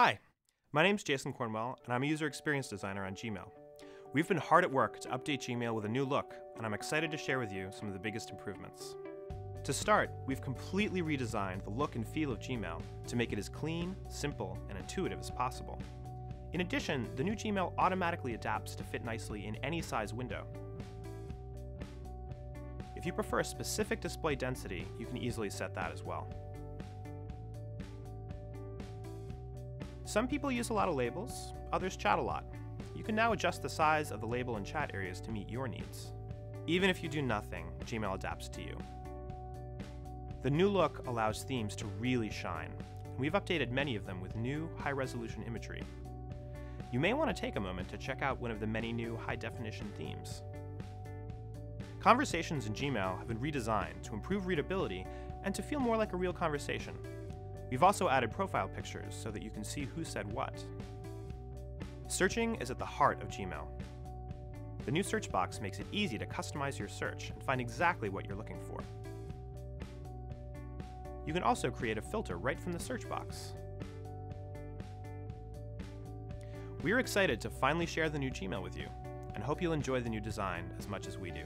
Hi, my name is Jason Cornwell, and I'm a user experience designer on Gmail. We've been hard at work to update Gmail with a new look, and I'm excited to share with you some of the biggest improvements. To start, we've completely redesigned the look and feel of Gmail to make it as clean, simple, and intuitive as possible. In addition, the new Gmail automatically adapts to fit nicely in any size window. If you prefer a specific display density, you can easily set that as well. Some people use a lot of labels, others chat a lot. You can now adjust the size of the label and chat areas to meet your needs. Even if you do nothing, Gmail adapts to you. The new look allows themes to really shine, we've updated many of them with new high resolution imagery. You may want to take a moment to check out one of the many new high definition themes. Conversations in Gmail have been redesigned to improve readability and to feel more like a real conversation. We've also added profile pictures so that you can see who said what. Searching is at the heart of Gmail. The new search box makes it easy to customize your search and find exactly what you're looking for. You can also create a filter right from the search box. We're excited to finally share the new Gmail with you and hope you'll enjoy the new design as much as we do.